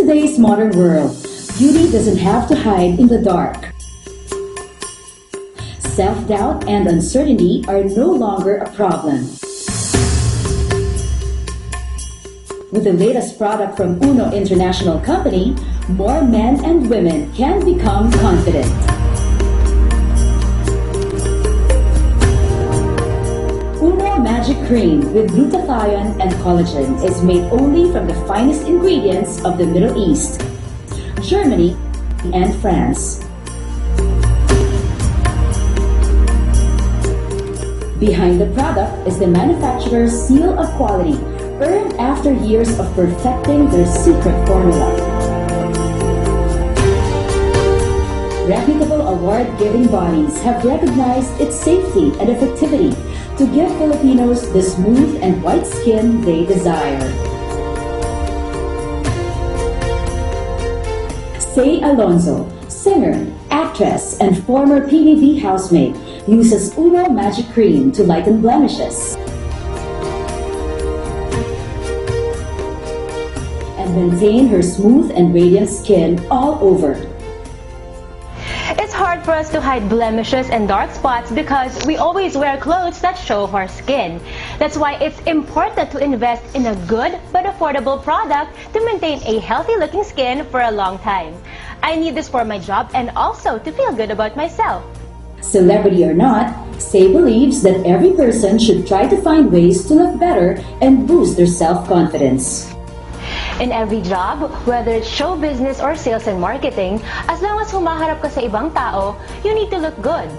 today's modern world, beauty doesn't have to hide in the dark. Self-doubt and uncertainty are no longer a problem. With the latest product from Uno International Company, more men and women can become confident. Cream with glutathione and collagen is made only from the finest ingredients of the Middle East, Germany, and France. Behind the product is the manufacturer's seal of quality, earned after years of perfecting their secret formula. Reputable award-giving bodies have recognized its safety and effectivity to give Filipinos the smooth and white skin they desire. Say Alonzo, singer, actress, and former PBB housemate, uses Uno Magic Cream to lighten blemishes. And maintain her smooth and radiant skin all over. It's hard for us to hide blemishes and dark spots because we always wear clothes that show our skin. That's why it's important to invest in a good but affordable product to maintain a healthy looking skin for a long time. I need this for my job and also to feel good about myself. Celebrity or not, Say believes that every person should try to find ways to look better and boost their self-confidence. In every job, whether it's show business or sales and marketing, as long as humaharap ka sa ibang tao, you need to look good.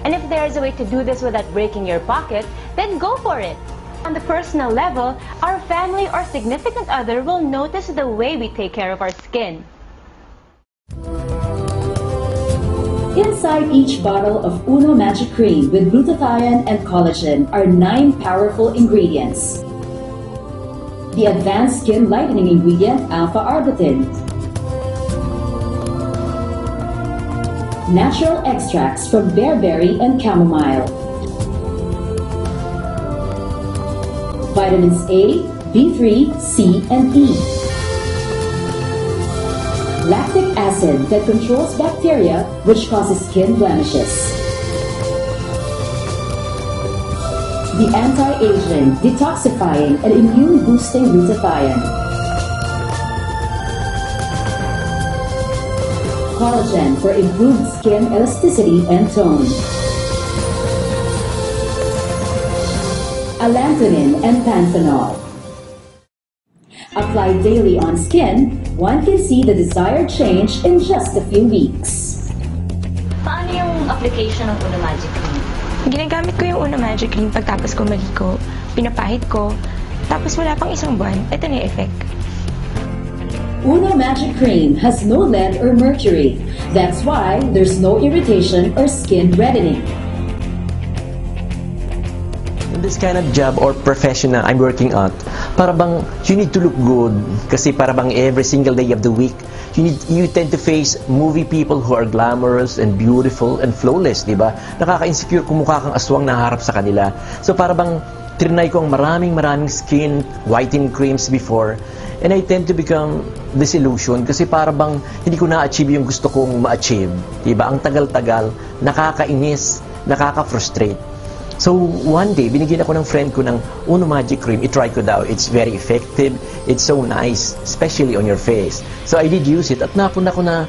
And if there is a way to do this without breaking your pocket, then go for it. On the personal level, our family or significant other will notice the way we take care of our skin. Inside each bottle of Uno Magic Cream with glutathione and collagen are nine powerful ingredients. The advanced skin lightening ingredient alpha-arbutin. Natural extracts from bearberry and chamomile. Vitamins A, B3, C, and E lactic acid that controls bacteria which causes skin blemishes. The anti-aging, detoxifying, and immune-boosting glutathione. Collagen for improved skin elasticity and tone. Allantoin and panthenol. Applied daily on skin, one can see the desired change in just a few weeks. Paano yung application ng Uno Magic Cream? Ginagamit ko yung Uno Magic Cream pagtapos ko maligo, pinapahid ko, tapos wala pang isang buwan, ito na yung effect. Uno Magic Cream has no lead or mercury. That's why there's no irritation or skin reddening. This kind of job or profession na I'm working at, para bang you need to look good kasi para bang every single day of the week you need you tend to face movie people who are glamorous and beautiful and flawless, di ba? Nakaka-insecure kung mukha kang aswang na harap sa kanila. So para bang trinay ko ang maraming maraming skin whitening creams before and I tend to become disillusioned kasi para bang hindi ko na-achieve yung gusto kong ma-achieve. Diba? Ang tagal-tagal, nakakainis, nakaka-frustrate. So, one day, binigyan ako ng friend ko ng Uno Magic Cream. I-try ko daw. It's very effective. It's so nice, especially on your face. So, I did use it at napun ako na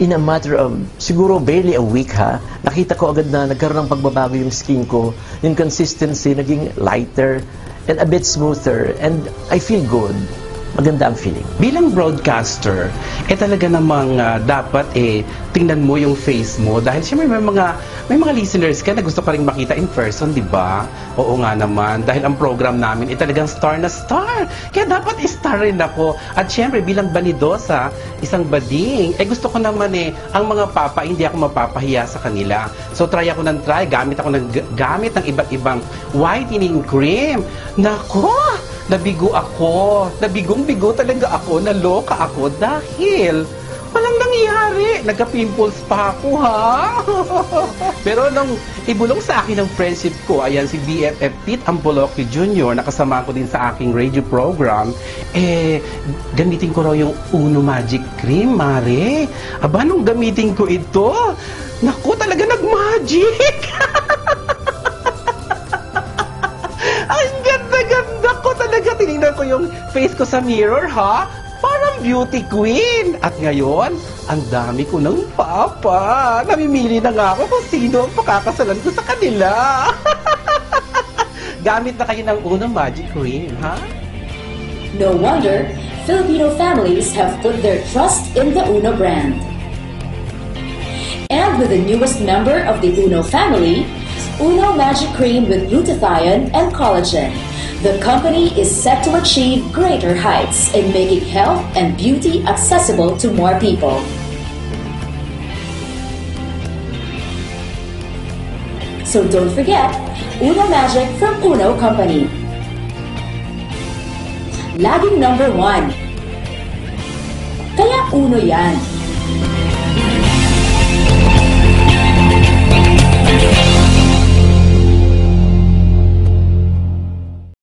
in a matter of siguro barely a week ha, nakita ko agad na nagkaroon ng pagbabago yung skin ko. Yung consistency naging lighter and a bit smoother and I feel good. Maganda ang feeling. Bilang broadcaster, eh talaga namang uh, dapat eh tingnan mo yung face mo dahil syempre may mga may mga listeners ka na gusto ka ring makita in person, di ba? Oo nga naman, dahil ang program namin eh talagang star na star. Kaya dapat star rin ako. At syempre bilang banidosa, isang bading, eh gusto ko naman eh ang mga papa hindi ako mapapahiya sa kanila. So try ako ng try, gamit ako ng gamit ng iba't ibang whitening cream. Nako! Nabigo ako. Nabigong-bigo talaga ako. Naloka ako dahil walang nang nangyayari? Nagka-pimples pa ako, ha? Pero nung ibulong sa akin ng friendship ko, ayan si BFF Pete Amboloki Jr., nakasama ko din sa aking radio program, eh, gamitin ko raw yung Uno Magic Cream, Mare. Aba, nung gamitin ko ito, naku, talaga nag-magic! talaga. Tinignan ko yung face ko sa mirror, ha? Parang beauty queen. At ngayon, ang dami ko ng papa. Namimili na nga ako kung sino ang pakakasalan ko sa kanila. Gamit na kayo ng unang magic cream, ha? No wonder Filipino families have put their trust in the Uno brand. And with the newest member of the Uno family, Uno Magic Cream with glutathione and collagen, the company is set to achieve greater heights in making health and beauty accessible to more people. So don't forget, Uno Magic from Uno Company. Laging number one. Kaya Uno yan.